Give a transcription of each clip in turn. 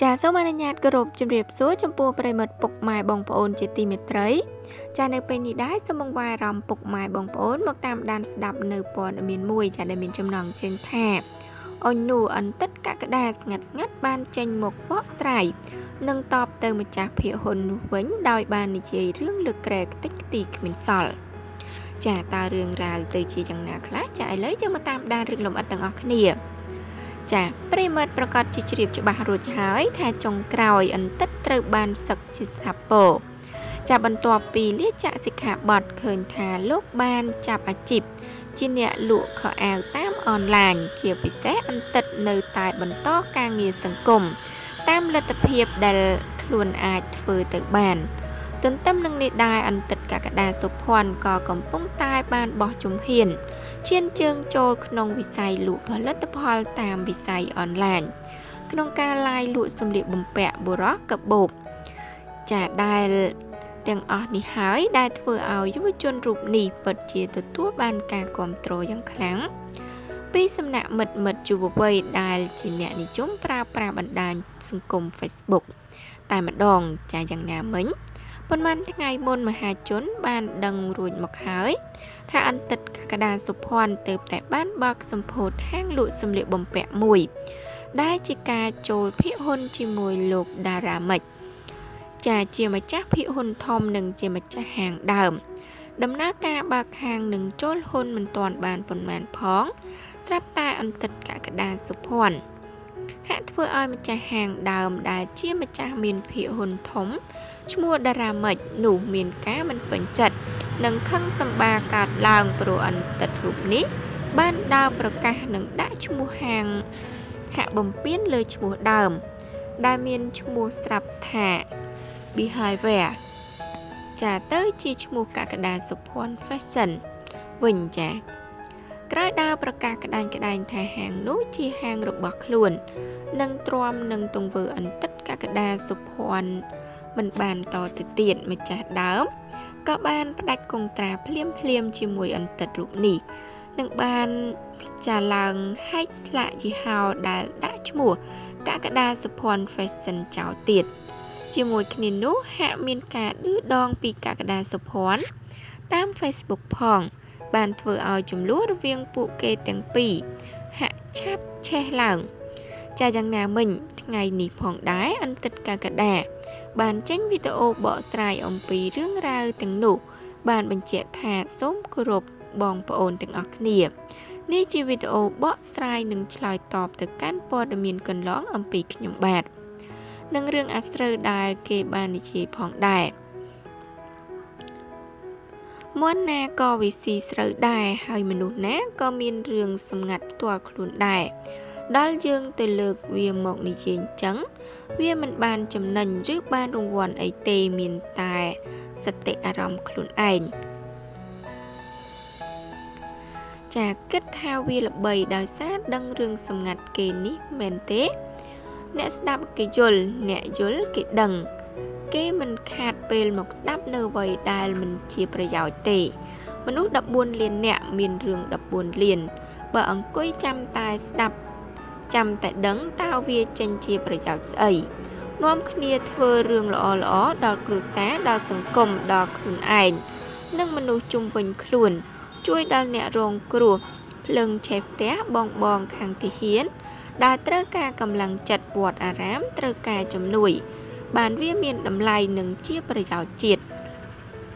ចាសូមអនុញ្ញាតគោរពជំរាបសួរចំពោះប្រិមិត្តពុកម៉ែបងប្អូនជាទីមេត្រី ចានៅពេលនេះដែរសូមបង្វែរអារម្មណ៍ពុកម៉ែបងប្អូនមកតាមដានស្ដាប់នៅព័ត៌មានមួយចាដែលមានចំណងជើងថាអញនូអន្តិតកក្តាស្ងាត់ស្ងាត់បានចេញមកបកស្រាយនិងតបទៅម្ចាស់ភាគហ៊ុននោះវិញដោយបាននិយាយរឿងលើកក្រែខ្ទេចខ្ទីគ្មានសល់ចាតើរឿងរ៉ាវទៅជាយ៉ាងណាខ្លះចាឥឡូវយើងមកតាមដានរឿងលម្អិតទាំងអស់គ្នា ចាប្រិមិត្តប្រកាសជាជ្រាបច្បាស់រួចហើយ ថាចុងក្រោយអន្តិតត្រូវបានសឹកជាស្ថាពរចាបន្ទាប់ពីលាចាកសិក្ខាបទឃើញថាលោកបានចាប់អាជីពជាអ្នកលក់ខោអាវតាមអនឡាញជាពិសេសអន្តិតនៅតែបន្តការងារសង្គមតាមលទ្ធភាពដែលខ្លួនអាចធ្វើទៅបាន ទន្ទឹមនឹងនេះដែរអន្តិតកកដាសុភ័ណ្ឌក៏កំពុងតែបានបោះជំហានឈានជើងចូលក្នុងវិស័យលក់ផលិតផលតាមវិស័យអនឡាញក្នុងការឡាយលក់សម្លៀកបំពាក់បុរសកបោបចាដែលទាំងអស់នេះហើយដែលធ្វើឲ្យយុវជនរូបនេះពិតជាទទួលបានការគ្រប់គ្រងយ៉ាងខ្លាំងពីសំណាក់មិត្តមិត្តយុវវ័យដែលជាអ្នកនិយមប្រើប្រាស់បណ្ដាញសង្គម Facebook តែម្ដងចាយ៉ាងណាមិញ ប៉ុន្មានថ្ងៃមុនមហាជន បានដឹងរួចមកហើយ ថាអន្តិតកដាសុភ័ណ្ឌទៅតែបានបើកសម្ពោធហាងលក់សម្លៀកបំពាក់មួយ ដែលជាការចូលភាគហ៊ុនជាមួយលោកតារាមិចចាជាម្ចាស់ភាគហ៊ុនធំនិងជាម្ចាស់ហាងដើម ដំណើរការបើកហាងនឹងចូលហ៊ុនមិនទាន់បានប៉ុន្មានផង ស្រាប់តែអន្តិតកកដាសុភ័ណ្ឌ ហាក់ធ្វើឲ្យម្ចាស់ហាងដើមដែលជាម្ចាស់មានភាគហ៊ុនធំឈ្មោះតារាមិចនោះមានការមិនពេញចិត្តនិងខឹងសម្បាកើតឡើងព្រោះអន្តិតរូបនេះ បានដើរប្រកាសនិងដាក់ឈ្មោះហាងហាក់បំពេញលើឈ្មោះដើម ដែលមានឈ្មោះស្រាប់ថា Behavior ចាទៅជាឈ្មោះកកដាសុភ័ណ្ឌ Fashion វិញចា ក្រោយដើរប្រកាសក្តាញ់ក្តែងថាហាងនោះជាហាងរបស់ខ្លួននិងទ្រាំនឹងទង្វើអន្តិតកកដាសុភ័ណ្ឌមិនបានតទៅទៀតម្ចាស់ដើមក៏បានផ្ដាច់កុងត្រាភ្លាមភ្លាមជាមួយអន្តិតរូបនេះនឹងបានចាឡើងហែកស្លាកយីហោដែលដាក់ឈ្មោះកកដាសុភ័ណ្ឌ Fashion ចោលទៀតជាមួយគ្នានោះហាក់មានការឌឺដងពីកកដាសុភ័ណ្ឌតាម Facebook ផង បានធ្វើឲ្យចំនួនរវាងពួកគេទាំងពីរហាក់ឆាប់ឆេះឡើងចាយ៉ាងណាមិញថ្ងៃនេះផងដែរអន្តិតកកដាបានចេញវីដេអូបកស្រាយអំពីរឿងរ៉ាវទាំងនោះ បានបញ្ជាក់ថាសូមគោរពបងប្អូនទាំងអស់គ្នានេះជាវីដេអូបកស្រាយនិងឆ្លើយតបទៅកាន់ព័ត៌មានកន្លងអំពីខ្ញុំបាទនិងរឿងអាស្រូវដែលគេបាននិយាយផងដែរ មន់ណាក៏វិស៊ីស្រូវដែរហើយមនុស្សណាក៏មានរឿងសម្ងាត់ផ្ទាល់ខ្លួនដែរដល់យើងទៅលើកវាមកនិយាយអញ្ចឹង វាមិនបានចំណេញឬបានរង្វាន់អីទេមានតែសតិអារម្មណ៍ខ្លួនឯងចាគិតថាវាល្បីដោយសារដឹងរឿងសម្ងាត់គេនេះមែនទេ អ្នកស្ដាប់គេយល់អ្នកយល់គេដឹង គេមិនខាតពេលមកស្ដាប់នៅអ្វីដែលមិនជាប្រយោជន៍ទេ មនុស្ស14លានអ្នកមានរឿង14លានបើអង្គុយចាំតែស្ដាប់ចាំតែដឹងតើវាចេញជាប្រយោជន៍ស្អីនាំគ្នាធ្វើរឿងល្អល្អដល់គ្រួសារដល់សង្គមដល់ខ្លួនឯងនិងមនុស្សជុំវិញខ្លួន ជួយដល់អ្នករងគ្រោះភ្លើងឆេះផ្ទះបងបងខាងទីហ៊ាន ដែលត្រូវការកម្លាំងចិត្តវត្តអារាមត្រូវការជំនួយ បានវាមានតម្លៃនិងជាប្រយោជន៍ជាតិ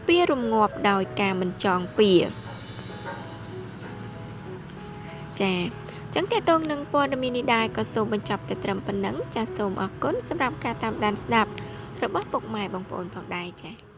ពីរំងាប់ដោយការមិនចងពៀចា៎ចឹងតេតងនឹងព័ត៌មាននេះដែរក៏សូមបញ្ចប់តែត្រឹមប៉ុណ្ណឹងចាសសូមអរគុណសម្រាប់ការតាមដានស្ដាប់របស់ពុកម៉ែបងប្អូនផងដែរចា៎